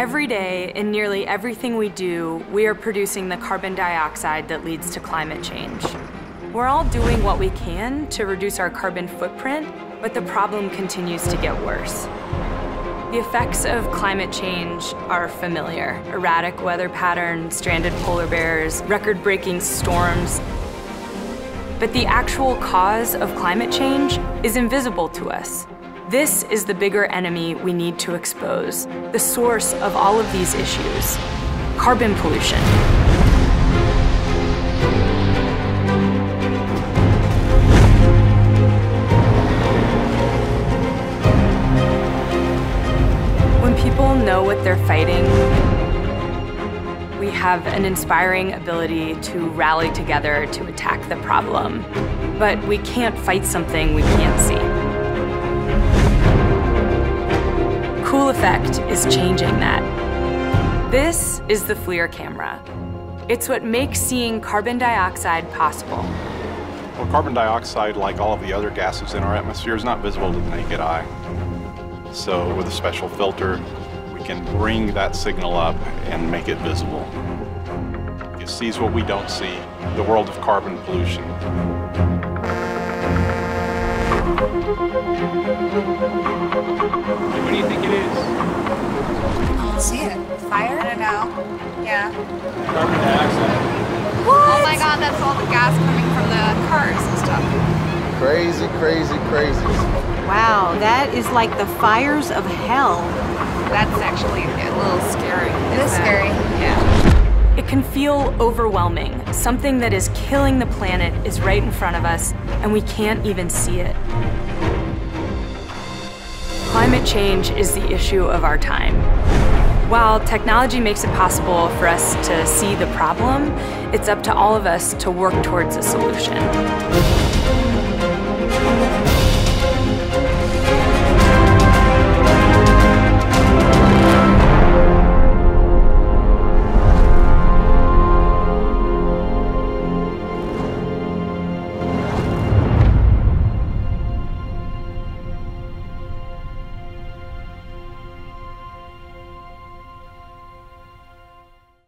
Every day, in nearly everything we do, we are producing the carbon dioxide that leads to climate change. We're all doing what we can to reduce our carbon footprint, but the problem continues to get worse. The effects of climate change are familiar. Erratic weather patterns, stranded polar bears, record-breaking storms. But the actual cause of climate change is invisible to us. This is the bigger enemy we need to expose, the source of all of these issues, carbon pollution. When people know what they're fighting, we have an inspiring ability to rally together to attack the problem. But we can't fight something we can't see. Cool Effect is changing that. This is the FLIR camera. It's what makes seeing carbon dioxide possible. Well, carbon dioxide, like all of the other gases in our atmosphere, is not visible to the naked eye. So with a special filter, we can bring that signal up and make it visible. It sees what we don't see, the world of carbon pollution. I don't see it. Fire? I don't know. Yeah. Carbon dioxide. Oh my god, that's all the gas coming from the cars and stuff. Crazy, crazy, crazy. Wow, that is like the fires of hell. That's actually a little scary. It is scary. Yeah. It can feel overwhelming. Something that is killing the planet is right in front of us, and we can't even see it. Climate change is the issue of our time. While technology makes it possible for us to see the problem, it's up to all of us to work towards a solution.